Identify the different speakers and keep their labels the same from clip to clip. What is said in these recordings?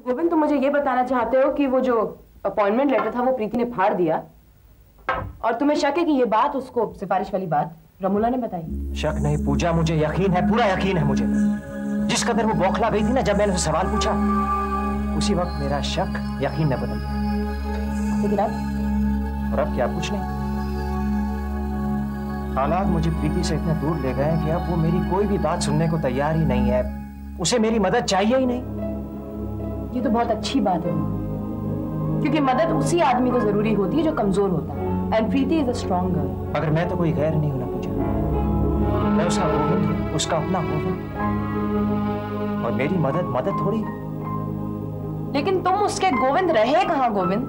Speaker 1: तो गोविंद तुम मुझे ये बताना चाहते हो कि वो जो अपॉइंटमेंट लेटर था वो प्रीति ने फाड़ दिया? और तुम्हें शक है कि ये बात उसको सिफारिश वाली बात रमुला ने बताई?
Speaker 2: शक नहीं पूजा मुझे यकीन है पूरा यकीन है मुझे। जिस कदर वो बौखला गई थी ना जब मैंने उसे सवाल पूछा उसी वक्त मेरा शक यकीन में बदल गया।
Speaker 1: लेकिन अब?
Speaker 2: और अब क्या कुछ नहीं हालात मुझे प्रीति से इतने दूर ले गए कि अब वो मेरी कोई भी बात सुनने को तैयार ही नहीं है। उसे मेरी मदद चाहिए ही नहीं।
Speaker 1: ये तो बहुत अच्छी बात है। क्योंकि मदद उसी आदमी को ज़रूरी होती है जो कमज़ोर होता है। And Preeti is a strong girl
Speaker 2: मगर मैं तो कोई गैर नहीं हूँ ना पूजा। मैं उसका हूँ उसका अपना गोविंद और मेरी मदद मदद थोड़ी
Speaker 1: लेकिन तुम उसके गोविंद रहे कहाँ गोविंद?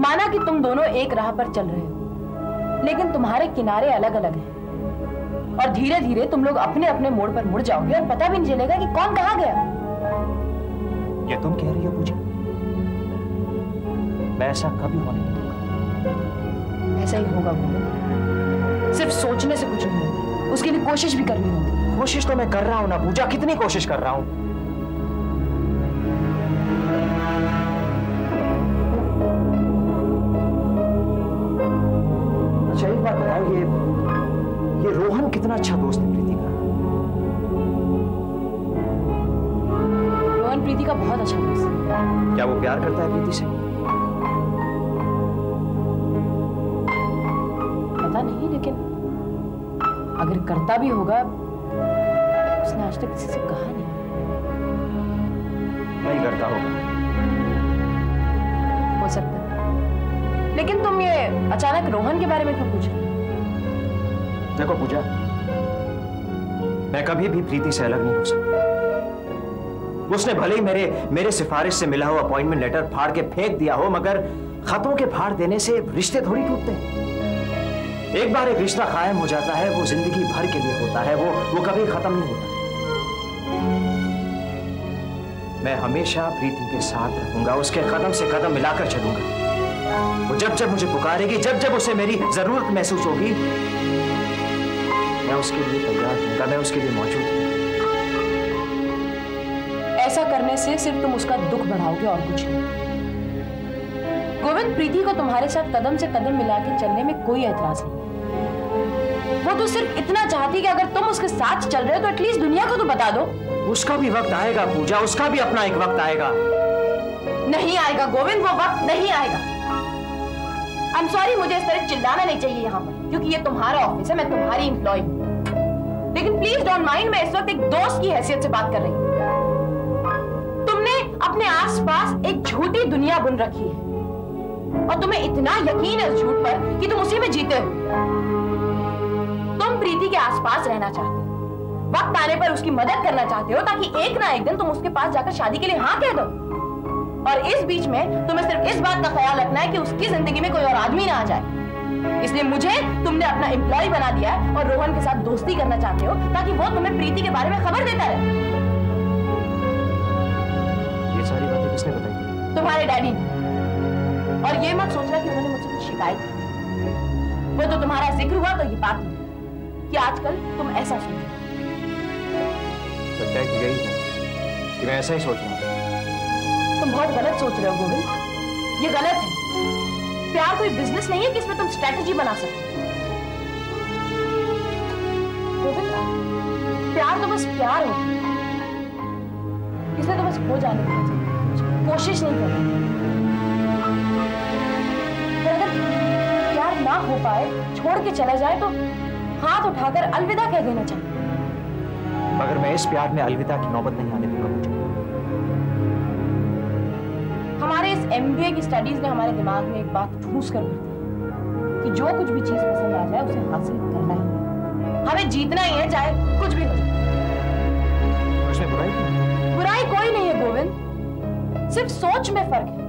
Speaker 1: माना कि तुम दोनों एक राह पर चल रहे हो। लेकिन तुम्हारे किनारे अलग अलग हैं। और धीरे धीरे तुम लोग अपने अपने मोड़ पर मुड़ जाओगे और पता भी नहीं चलेगा कि कौन कहाँ गया।
Speaker 2: ये तुम कह रही हो पूजा? मैं ऐसा कभी होने नहीं दूँगा।
Speaker 1: ऐसा ही होगा गोविंद सिर्फ़ सोचने से कुछ नहीं होता उसके लिए कोशिश भी करनी होती
Speaker 2: कोशिश तो मैं कर रहा हूँ ना पूजा। कितनी कोशिश कर रहा हूँ? करता
Speaker 1: भी होगा। उसने आज तक किसी से कहा नहीं।
Speaker 2: नहीं करता होगा।
Speaker 1: हो सकता है। लेकिन तुम ये अचानक रोहन के बारे में क्यों पूछ रहे हो?
Speaker 2: देखो पूजा मैं कभी भी प्रीति से अलग नहीं हो सकता। उसने भले ही मेरे मेरे सिफारिश से मिला हो अपॉइंटमेंट लेटर फाड़ के फेंक दिया हो मगर खतों के फाड़ देने से रिश्ते थोड़ी टूटते हैं। एक बार एक रिश्ता कायम हो जाता है, वो ज़िंदगी भर के लिए होता है, वो वो कभी खत्म नहीं होता। मैं हमेशा प्रीति के साथ रहूँगा, उसके कदम से कदम मिलाकर चलूँगा। वो जब जब मुझे पुकारेगी, जब जब उसे मेरी ज़रूरत महसूस होगी, मैं उसके लिए तैयार हूँगा मैं उसके लिए मौजूद हूँ
Speaker 1: ऐसा करने से सिर्फ़ तुम उसका दुख बढ़ाओगे और कुछ नहीं। गोविंद, प्रीति को तुम्हारे साथ कदम से कदम मिला के चलने में कोई एतराज़ नहीं। वो तो सिर्फ़ इतना चाहती कि अगर तुम उसके साथ चल रहे हो तो एटलीस्ट दुनिया को तो बता दो।
Speaker 2: उसका भी वक्त आएगा पूजा उसका भी अपना एक वक्त आएगा।
Speaker 1: नहीं आएगा गोविंद वो वक्त नहीं आएगा। आई एम सॉरी मुझे इस तरह चिल्लाना नहीं चाहिए यहाँ पर क्योंकि ये तुम्हारा ऑफ़िस है मैं तुम्हारी एम्प्लॉय हूँ। लेकिन प्लीज़ डोंट माइंड मैं इस वक्त एक दोस्त की हैसियत से बात कर रही हूँ। तुमने अपने आसपास एक झूठी दुनिया बुन रखी है। और तुम्हें इतना यकीन है उस झूठ पर कि तुम उसी में जीते हो। प्रीति के आसपास रहना चाहते हो। वक्त आने पर उसकी मदद करना चाहते हो ताकि एक ना एक दिन तुम उसके पास जाकर शादी के लिए हाँ कह दो। और इस बीच में तुम्हें सिर्फ़ इस बात का ख्याल रखना है कि उसकी ज़िंदगी में कोई और आदमी ना आ जाए। इसलिए मुझे तुमने अपना एम्प्लॉय बना दिया है और रोहन के साथ दोस्ती करना चाहते हो ताकि वो तुम्हें प्रीति के बारे में खबर देता रहे।
Speaker 2: ये सारी बातें किसने बताई
Speaker 1: तुम्हारे डैडी और ये मत सोचना कि उन्होंने मुझसे कुछ शिकायत की। वो तो तुम्हारा ज़िक्र हुआ तो ये बात कि आजकल तुम ऐसा सोच। रहे हो।
Speaker 2: सच्चाई तो यही है कि मैं ऐसा ही सोच रहा हूँ।
Speaker 1: तुम बहुत गलत सोच रहे हो गोविंद। ये गलत है। प्यार कोई बिज़नेस नहीं है कि इसमें तुम स्ट्रेटजी बना सकते गोविंद प्यार तो बस प्यार हो। इसे तो बस हो जाने देना चाहिए कोशिश नहीं करनी अगर प्यार ना हो पाए छोड़ के चला जाए तो हाथ उठाकर अलविदा कह देना चाहिए।
Speaker 2: मगर मैं इस प्यार में अलविदा की नौबत नहीं आने दूँगा मुझे।
Speaker 1: हमारे इस एमबीए की स्टडीज़ ने हमारे दिमाग में एक बात ठूस कर भर दी कि जो कुछ भी चीज़ पसंद आ जाए उसे हासिल करना ही हमें जीतना ही है चाहे कुछ भी हो जाए।
Speaker 2: उसमें बुराई
Speaker 1: बुराई कोई नहीं है गोविंद। सिर्फ़ सोच में फ़र्क है।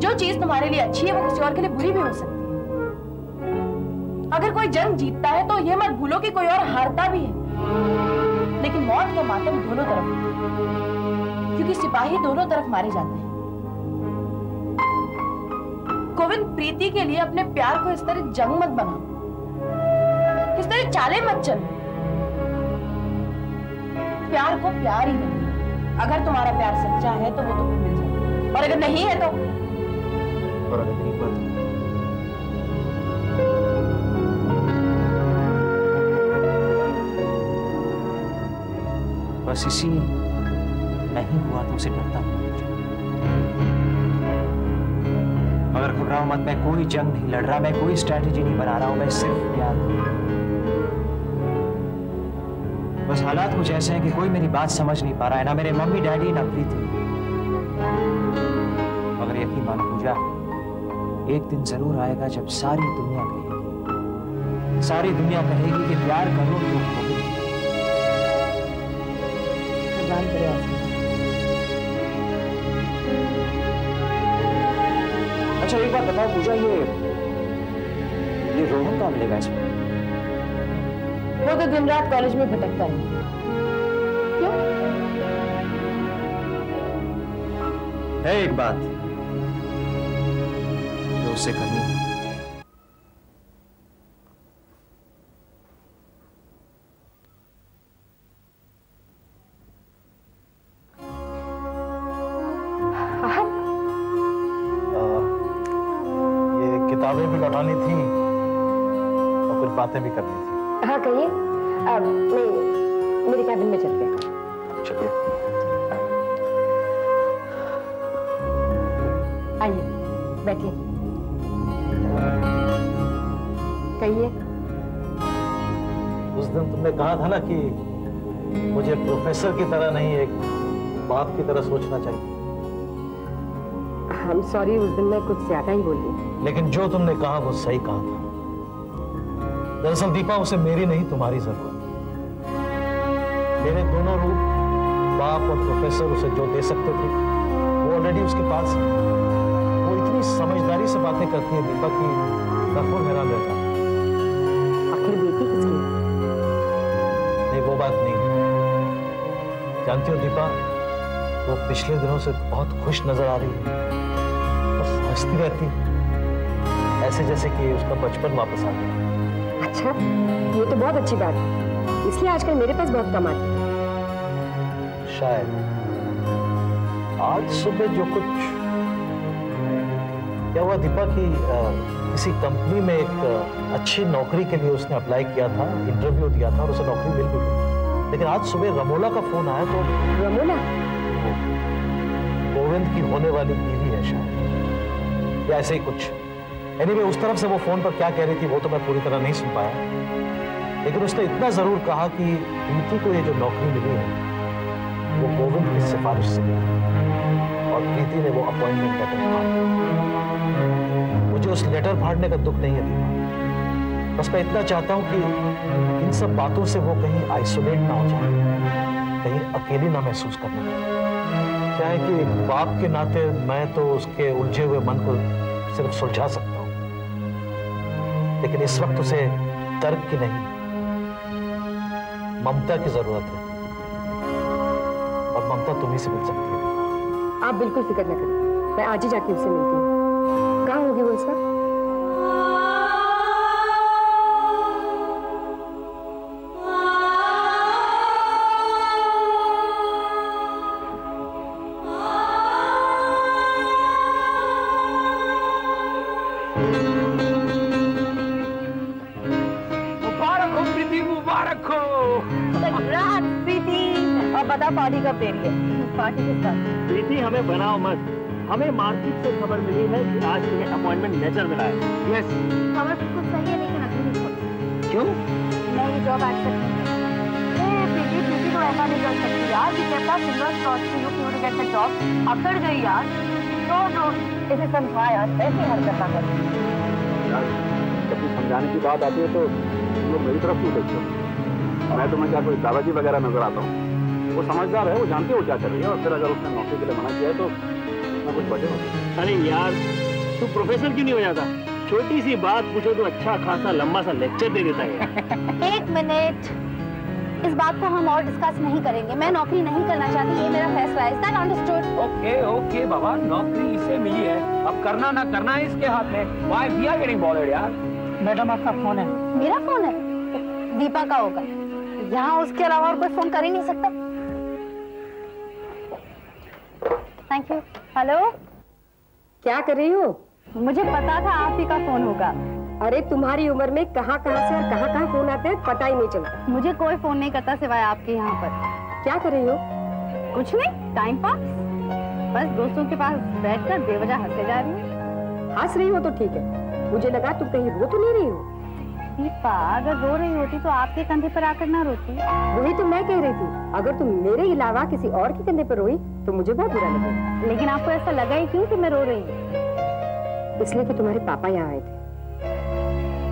Speaker 1: जो चीज़ तुम्हारे लिए अच्छी है वो किसी और के लिए बुरी भी हो सकती है। अगर कोई जंग जीतता है तो ये मत भूलो कि कोई और हारता भी है। लेकिन मौत का मातम दोनों तरफ़ क्योंकि सिपाही दोनों तरफ़ मारे जाते हैं। गोविंद प्रीति के लिए अपने प्यार को इस तरह जंग मत बना इस तरह चाले मत चलो। प्यार को प्यार ही नहीं। अगर तुम्हारा प्यार सच्चा है तो वो तुम्हें मिल जाए और अगर नहीं है तो?
Speaker 2: और अगर नहीं हुआ बस इसी नहीं हुआ तो उसे डरता हूँ। मगर घबराओ मत, मैं कोई जंग नहीं लड़ रहा, मैं कोई स्ट्रैटेजी नहीं बना रहा हूँ, मैं सिर्फ़ प्यार हूँ। बस हालात कुछ ऐसे हैं कि कोई मेरी बात समझ नहीं पा रहा है, ना मेरे मम्मी, डैडी, ना प्रीति। मगर यकीन मानो पूजा, एक दिन ज़रूर आएगा जब सारी दुनिया कहेगी। सारी दुनिया कहेगी कि प्यार करो तो
Speaker 1: भगवान करे
Speaker 2: अच्छा एक बात बताओ पूजा ये ये रोहन कहाँ मिलेगा इसमें
Speaker 1: वो तो दिन रात कॉलेज में भटकता है क्यों
Speaker 2: है एक बात जो उससे करनी है
Speaker 3: लौटानी थी और कुछ बातें भी करनी थी।
Speaker 4: हाँ कहिए। अ, नहीं मेरे कैबिन में चलते हैं
Speaker 3: चलिए।
Speaker 4: आइए बैठिए। कहिए।
Speaker 3: उस दिन तुमने कहा था ना कि मुझे प्रोफेसर की तरह नहीं एक बाप की तरह सोचना चाहिए।
Speaker 4: हम सॉरी उस दिन मैं कुछ ज़्यादा ही बोली।
Speaker 3: लेकिन जो तुमने कहा वो सही कहा था। दरअसल दीपा उसे मेरी नहीं तुम्हारी ज़रूरत। मेरे दोनों रूप बाप और प्रोफेसर उसे जो दे सकते थे वो ऑलरेडी उसके पास है। वो इतनी समझदारी से बातें करती है दीपा की मैं खुद हैरान रहता।
Speaker 4: आखिर बेटी किसकी?
Speaker 3: नहीं वो बात नहीं जानती हो दीपा वो पिछले दिनों से बहुत खुश नज़र आ रही है। हंसती रहती। ऐसे जैसे कि उसका बचपन वापस आ गया।
Speaker 4: अच्छा ये तो बहुत अच्छी बात है। इसलिए आजकल मेरे पास बहुत कम आती
Speaker 3: शायद। आज सुबह जो कुछ क्या हुआ दीपा की अ, किसी कंपनी में एक अच्छी नौकरी के लिए उसने अप्लाई किया था इंटरव्यू दिया था और उसे नौकरी मिल गई। लेकिन आज सुबह रमोला का फ़ोन आया तो
Speaker 4: रमोला?
Speaker 3: गोविंद की होने वाली बीवी है शायद। या ऐसे ही कुछ। एनीवे anyway, उस तरफ़ से वो फ़ोन पर क्या कह रही थी वो तो मैं पूरी तरह नहीं सुन पाया। लेकिन उसने इतना ज़रूर कहा कि प्रीति को ये जो नौकरी मिली है वो गोविंद की सिफारिश से मिली और प्रीति ने वो अपॉइंटमेंट लेटर फाड़। मुझे उस लेटर फाड़ने का दुख नहीं है दीपा। बस मैं इतना चाहता हूँ कि इन सब बातों से वो कहीं आइसोलेट ना हो जाए कहीं अकेली ना महसूस करने लगे। क्या है कि बाप के नाते मैं तो उसके उलझे हुए मन को सिर्फ़ सुलझा सकता हूँ। लेकिन इस वक्त उसे तर्क की नहीं, ममता की ज़रूरत है। और ममता तुम्हें से मिल सकती है।
Speaker 4: आप बिल्कुल फ़िक्र न करें। मैं आज ही जाके उसे मिलती हूँ। कहाँ होगी वो इस
Speaker 1: पार्टी दे रही है। पार्टी के साथ।
Speaker 5: प्रीति हमें बनाओ मत। हमें मार्केट से खबर मिली है कि आज तुम्हें अपॉइंटमेंट लेटर मिला है। यस
Speaker 6: खबर बिल्कुल सही है लेकिन अभी नहीं
Speaker 5: क्यों?
Speaker 6: मैं ये जॉब एक्सेप्ट नहीं प्रीति प्रीति तो ऐसा नहीं कर सकती यार। ये कहता single cross to you to get the job अकड़ गई यार। नो नो
Speaker 1: इसे समझा यार। ऐसी हरकत ना कर।
Speaker 7: यार जब भी समझाने की बात आती है तो लोग मेरी तरफ़ क्यों देखते हो? मैं तुम्हें क्या कोई दादाजी वगैरह नज़र आता हूँ? वो समझदार है वो जानते है वो क्या कर रही है और फिर अगर उसने नौकरी के लिए मना किया है तो मैं कुछ वजह होती
Speaker 5: अरे यार तू प्रोफेसर क्यों नहीं हो जाता? छोटी सी बात पूछो तो अच्छा खासा लंबा सा लेक्चर दे देता है।
Speaker 6: एक मिनट। इस बात को हम और डिस्कस नहीं करेंगे। मैं नौकरी नहीं करना चाहती ये मेरा फैसला है। दैट अंडरस्टूड
Speaker 7: ओके ओके बाबा नौकरी इसे मिली है। अब करना ना करना है इसके हाथ में। Why we are getting bowled यार?
Speaker 5: मैडम आपका फ़ोन है।
Speaker 6: मेरा फ़ोन है? दीपा का होगा। यहाँ उसके अलावा और कोई फ़ोन कर ही नहीं सकता। थैंक यू हेलो
Speaker 4: क्या कर रही हो?
Speaker 6: मुझे पता था आप ही का फ़ोन होगा।
Speaker 4: अरे तुम्हारी उम्र में कहाँ कहाँ से और कहाँ कहाँ फ़ोन आते हैं पता ही नहीं चलता
Speaker 6: मुझे कोई फ़ोन नहीं करता सिवाय आपके यहाँ पर।
Speaker 4: क्या कर रही हो?
Speaker 6: कुछ नहीं टाइम पास बस दोस्तों के पास बैठकर बेवजह हंसे जा रही हूँ।
Speaker 4: हंस रही हो तो ठीक है। मुझे लगा तुम कहीं रो तो नहीं रही हो।
Speaker 6: दीपा अगर रो रही होती तो आपके कंधे पर आकर ना रोती।
Speaker 4: वही तो मैं कह रही थी अगर तुम मेरे अलावा किसी और के कंधे पर रोई तो मुझे बहुत बुरा लगेगा
Speaker 6: लेकिन आपको ऐसा लगा ही क्यों कि मैं रो रही हूँ?
Speaker 4: इसलिए कि तुम्हारे पापा यहाँ आए थे।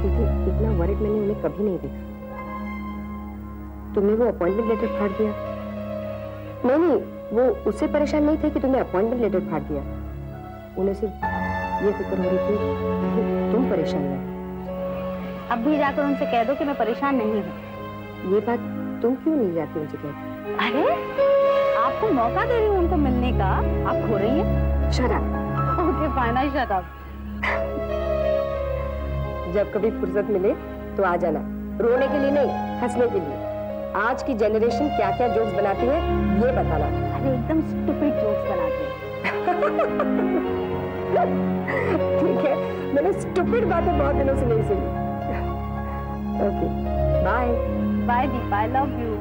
Speaker 4: क्योंकि इतना वरिड मैंने उन्हें कभी नहीं देखा। तुमने वो अपॉइंटमेंट लेटर फाड़ दिया। नहीं नहीं वो उससे परेशान नहीं थे कि तुमने अपॉइंटमेंट लेटर फाड़ दिया। उन्हें सिर्फ़ ये फ़िक्र हो रही थी तुम परेशान हो।
Speaker 6: अब भी जाकर उनसे कह दो कि मैं परेशान नहीं हूँ।
Speaker 4: ये बात तुम क्यों नहीं जाती उनसे कहती
Speaker 6: अरे आपको मौका दे रही हूँ उनको मिलने का। आप खो रही हैं।
Speaker 4: शराब
Speaker 6: ओके फाइन आई अप
Speaker 4: जब कभी फुर्सत मिले तो आ जाना। रोने के लिए नहीं हंसने के लिए। आज की जनरेशन क्या क्या जोक्स बनाती है ये बताना।
Speaker 6: अरे एकदम स्टूपिड जोक्स बनाते हैं।
Speaker 4: ठीक है मैंने स्टूपिड बातें बहुत दिनों से नहीं सुनी। Okay bye
Speaker 6: bye Deepa I love you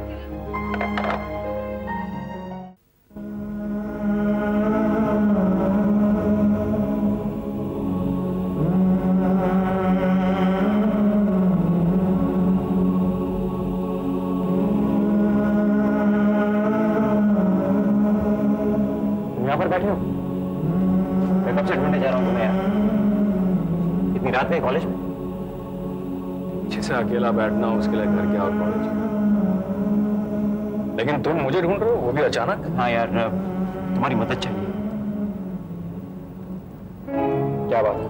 Speaker 7: पीछे से अकेला बैठना उसके लिए घर क्या और कॉलेज लेकिन तुम मुझे ढूंढ रहे हो वो भी अचानक?
Speaker 2: हाँ यार तुम्हारी मदद चाहिए।
Speaker 7: क्या बात है?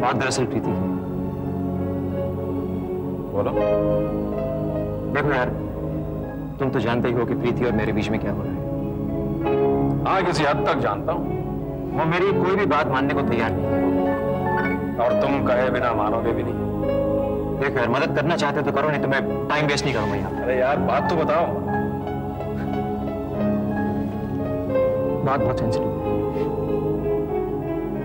Speaker 2: बात दरअसल प्रीति
Speaker 7: बोलो।
Speaker 2: देखो यार तुम तो जानते ही हो कि प्रीति और मेरे बीच में क्या हो रहा है।
Speaker 7: हाँ किसी हद तक जानता हूँ।
Speaker 2: वो मेरी कोई भी बात मानने को तैयार नहीं
Speaker 7: और तुम कहे बिना मानोगे भी नहीं।
Speaker 2: देखो यार मदद करना चाहते तो करो नहीं तो मैं टाइम वेस्ट नहीं करूँगा यहाँ
Speaker 7: अरे यार बात तो बताओ।
Speaker 2: बात बहुत सेंसिटिव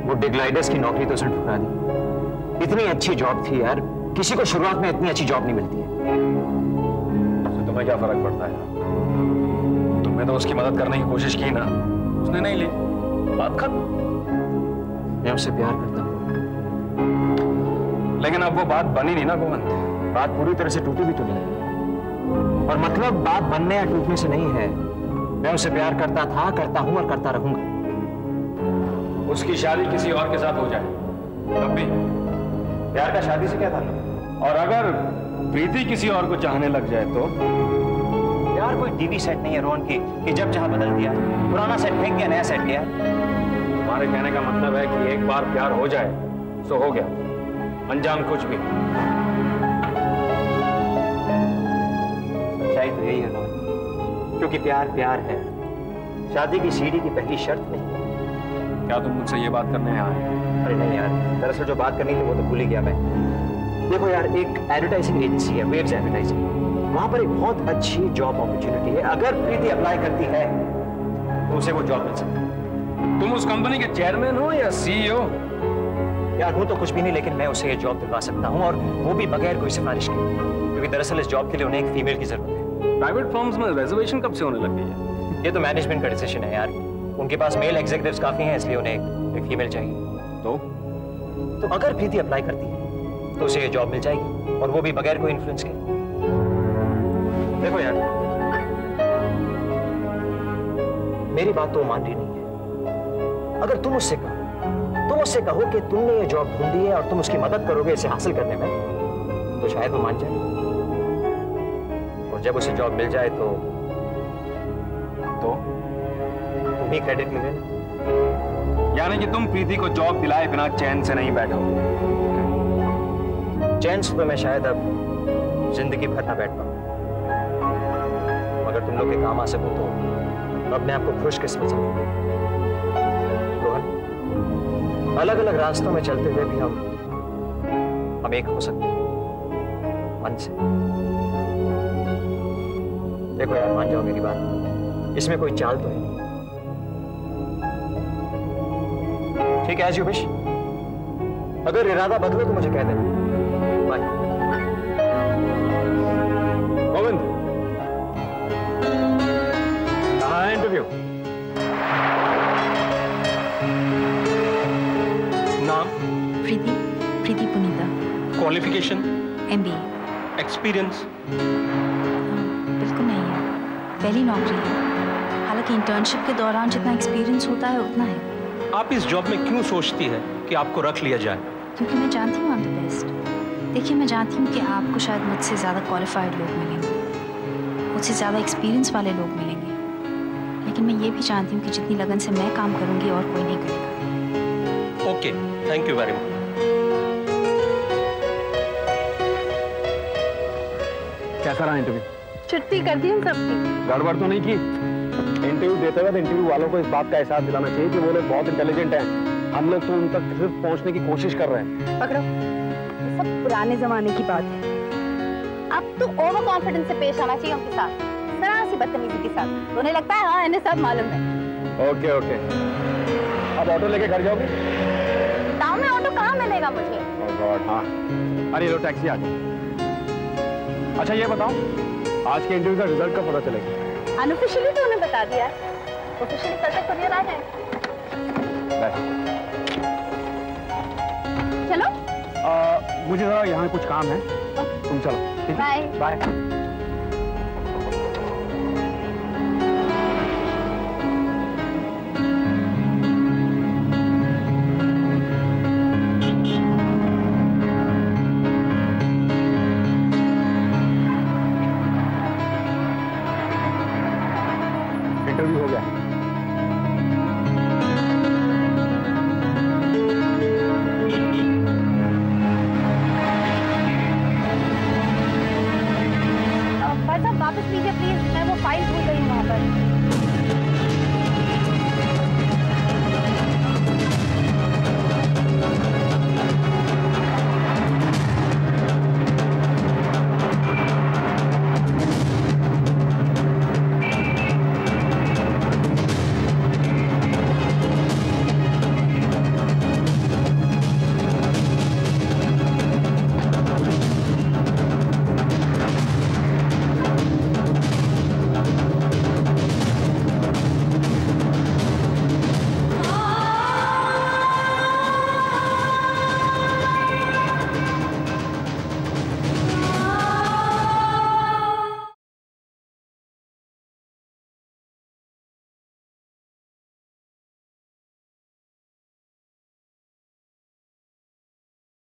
Speaker 2: वो डिग्लाइडर्स की नौकरी तो उसने ठुकरा दी। इतनी अच्छी जॉब थी यार किसी को शुरुआत में इतनी अच्छी जॉब नहीं मिलती है।
Speaker 7: उससे तुम्हें क्या फ़र्क पड़ता है? तुमने तो उसकी मदद करने की कोशिश की ना। उसने नहीं ली। बात खत्म।
Speaker 2: मैं उससे प्यार करता हूँ।
Speaker 7: लेकिन अब वो बात बनी नहीं ना गोविंद।
Speaker 2: बात पूरी तरह से टूटी भी तो नहीं। और मतलब बात बनने या टूटने से नहीं है। मैं उससे प्यार करता था करता हूँ और करता रहूँगा।
Speaker 7: उसकी शादी किसी और के साथ हो जाए। तब भी।
Speaker 2: प्यार का शादी से क्या था?
Speaker 7: और अगर प्रीति किसी और को चाहने लग जाए तो?
Speaker 2: यार कोई टीवी सेट नहीं है रोहन की कि जब चाह बदल दिया पुराना सेट फेंक दिया नया सेट लिया
Speaker 7: तुम्हारे कहने का मतलब है कि एक बार प्यार हो जाए तो हो गया। अंजाम कुछ भी।
Speaker 2: सच्चाई तो यही है रोहन क्योंकि प्यार प्यार है। शादी की सीढ़ी की पहली शर्त नहीं। है
Speaker 7: क्या तुम मुझसे ये बात करने आए
Speaker 2: अरे नहीं यार दरअसल जो बात करनी थी वो तो भूल ही गया मैं। देखो यार एक एडवर्टाइजिंग एजेंसी है वेव्स एडवर्टाइजिंग वहाँ पर एक बहुत अच्छी जॉब अपॉर्चुनिटी है। अगर प्रीति अप्लाई करती है तो उसे वो जॉब मिल सकती है।
Speaker 7: तुम उस कंपनी के चेयरमैन हो या सीईओ
Speaker 2: यार हूँ तो कुछ भी नहीं लेकिन मैं उसे ये जॉब दिलवा सकता हूँ और वो भी बगैर कोई सिफारिश के। क्योंकि दरअसल इस जॉब के लिए उन्हें एक फीमेल की ज़रूरत है।
Speaker 7: प्राइवेट फर्म्स में रिजर्वेशन कब से होने लग गई है?
Speaker 2: ये तो मैनेजमेंट का डिसीज़न है यार। उनके पास मेल एग्जीक्यूटिव्स काफ़ी हैं इसलिए उन्हें एक, एक फीमेल चाहिए।
Speaker 7: तो?
Speaker 2: तो अगर प्रीति अप्लाई करती है तो उसे ये जॉब मिल जाएगी और वो भी बगैर कोई इन्फ्लुएंस के। देखो यार। मेरी बात तो मान रही नहीं है। अगर तुम उससे उससे कहो कि तुमने ये जॉब ढूंढी है और तुम उसकी मदद करोगे इसे हासिल करने में तो शायद वो मान जाए। और जब उसे जॉब मिल जाए तो
Speaker 7: तो
Speaker 2: तुम ही क्रेडिट ले लेना
Speaker 7: यानी कि तुम प्रीति को जॉब दिलाए बिना चैन से नहीं बैठो।
Speaker 2: चैन से तो मैं शायद अब ज़िंदगी भर ना बैठ पाऊँ। अगर तुम लोग के काम आ सको तो अपने आप को खुश किस्मत समझूं अलग अलग रास्तों में चलते हुए भी हम हम एक हो सकते हैं। मन से। देखो यार, मान जाओ मेरी बात। इसमें कोई चाल तो है नहीं। ठीक है एज यू विश अगर इरादा बदले तो मुझे कह देना।
Speaker 8: क्वालिफिकेशन
Speaker 9: एम
Speaker 8: एक्सपीरियंस
Speaker 9: बिल्कुल नहीं है। पहली नौकरी है। हालाँकि इंटर्नशिप के दौरान जितना एक्सपीरियंस होता है उतना है।
Speaker 8: आप इस जॉब में क्यों सोचती है कि आपको रख लिया जाए?
Speaker 9: क्योंकि मैं जानती हूँ द बेस्ट देखिए मैं जानती हूँ कि आपको शायद मुझसे ज़्यादा क्वालिफाइड लोग मिलेंगे। मुझसे ज़्यादा एक्सपीरियंस वाले लोग मिलेंगे। लेकिन मैं ये भी जानती हूँ कि जितनी लगन से मैं काम करूँगी और कोई नहीं करेगा।
Speaker 8: Okay thank you very much
Speaker 7: कैसा रहा इंटरव्यू
Speaker 6: छुट्टी कर दी हम सबकी।
Speaker 7: गड़बड़ तो नहीं की। इंटरव्यू देते वक्त इंटरव्यू वालों को इस बात का एहसास दिलाना चाहिए कि वो लोग बहुत इंटेलिजेंट हैं। हम लोग तो उन तक सिर्फ़ पहुँचने की कोशिश कर रहे हैं।
Speaker 6: पकड़ो। ये सब पुराने जमाने की बात है। अब तो ओवर कॉन्फिडेंस से पेश आना चाहिए उनके साथ। जरा सी बदतमीजी के साथ। उन्हें लगता है हाँ इन्हें सब मालूम है।
Speaker 7: ओके ओके अब ऑटो लेके घर जाओगे?
Speaker 6: टाउन में ऑटो कहाँ मिलेगा मुझे?
Speaker 7: गॉड हाँ। अरे लो टैक्सी आ जाओ। अच्छा ये बताओ आज के इंटरव्यू का रिज़ल्ट कब पता चलेगा?
Speaker 6: अनऑफिशियली तो उन्हें बता दिया ऑफिशियली कल तक कुरियर आ जाए चलो।
Speaker 7: आ, मुझे जरा यहाँ कुछ काम है। तुम चलो
Speaker 6: बाय
Speaker 7: बाय इंटरव्यू हो गया।
Speaker 6: वापस लीजिए प्लीज़